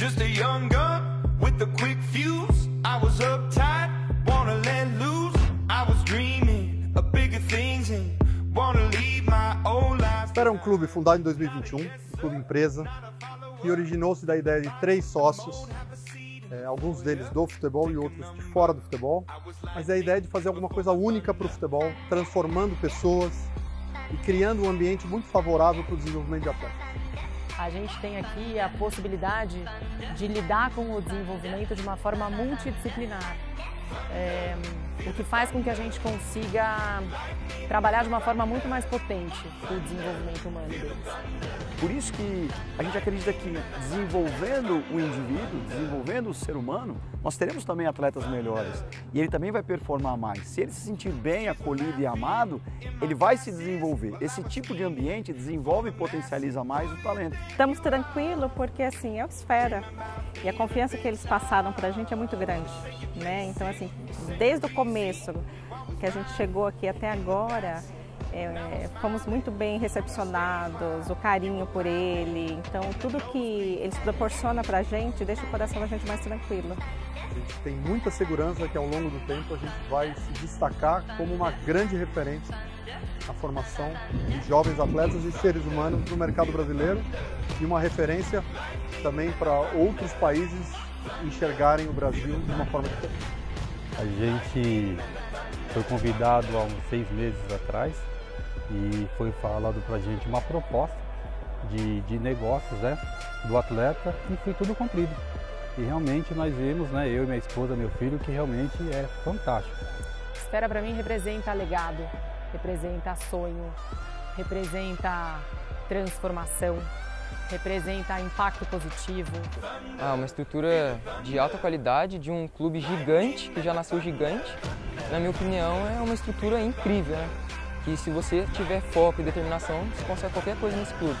Just a young gun with a quick fuse. I was uptight, wanna let loose. I was dreaming of bigger things and wanna leave my old life. É um clube fundado em 2021, um clube empresa, que originou-se da ideia de três sócios, é, alguns deles do futebol e outros de fora do futebol, mas é a ideia de fazer alguma coisa única para o futebol, transformando pessoas e criando um ambiente muito favorável para o desenvolvimento de atletas. A gente tem aqui a possibilidade de lidar com o desenvolvimento de uma forma multidisciplinar. É, o que faz com que a gente consiga trabalhar de uma forma muito mais potente o desenvolvimento humano deles. Por isso que a gente acredita que desenvolvendo o indivíduo, desenvolvendo o ser humano, nós teremos também atletas melhores. E ele também vai performar mais. Se ele se sentir bem, acolhido e amado, ele vai se desenvolver. Esse tipo de ambiente desenvolve e potencializa mais o talento. Estamos tranquilos porque assim, é o esfera. E a confiança que eles passaram para a gente é muito grande. Né? Então, assim, desde o começo que a gente chegou aqui até agora, é, fomos muito bem recepcionados, o carinho por ele. Então, tudo que eles proporcionam para a gente deixa o coração da gente mais tranquilo. A gente tem muita segurança que ao longo do tempo a gente vai se destacar como uma grande referência na formação de jovens atletas e seres humanos no mercado brasileiro e uma referência também para outros países enxergarem o Brasil de uma forma diferente. A gente foi convidado há uns seis meses atrás e foi falado para a gente uma proposta de, de negócios né, do atleta e foi tudo cumprido. E realmente nós vimos, né, eu e minha esposa, meu filho, que realmente é fantástico. Esfera para mim representa legado, representa sonho, representa transformação, representa impacto positivo. Ah, uma estrutura de alta qualidade, de um clube gigante, que já nasceu gigante. Na minha opinião, é uma estrutura incrível, né? que se você tiver foco e determinação, você consegue qualquer coisa nesse clube.